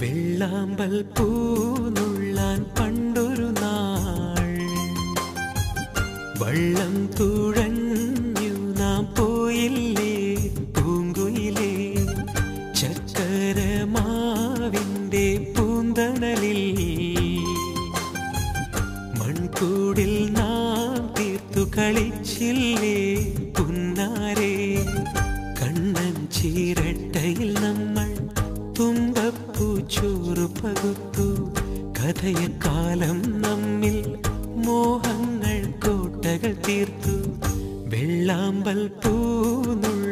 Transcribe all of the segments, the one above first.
വെള്ളാമ്പൽ പൂന്നുള്ളാൻ പണ്ടൊരു നാൾ. വള്ളം തുഴഞ്ഞു നാം പോയില്ലേ പൂങ്കുയിലേ? ചക്കരമാവിന്റെ പൂന്തണലിൽ. മൺകൂടിൽ നാം തീർത്തു കളിച്ചില്ലേ പുന്നാരേ? കണ്ണൻ ചീരട്ടയിൽ നമ്മൾ തുമ്പപ്പൂ ചോറ് പകുത്തു. കഥയക്കാലം നമ്മിൽ മോഹങ്ങൾ കോട്ടകൾ തീർത്തു. വെള്ളാമ്പൽ പൂനുള്ളാൻ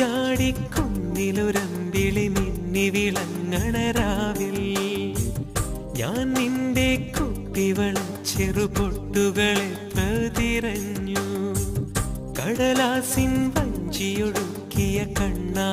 മഞ്ചാടിക്കുന്നിലൊരമ്പിളി മിന്നി വിളങ്ങണ രാവിൽ ഞാൻ നിന്റെ കുപ്പിവളം ചെറുപൊട്ടുകളെ പ്രതിരഞ്ഞു. കടലാസിൻ വഞ്ചിയൊടുക്കിയ കണ്ണാ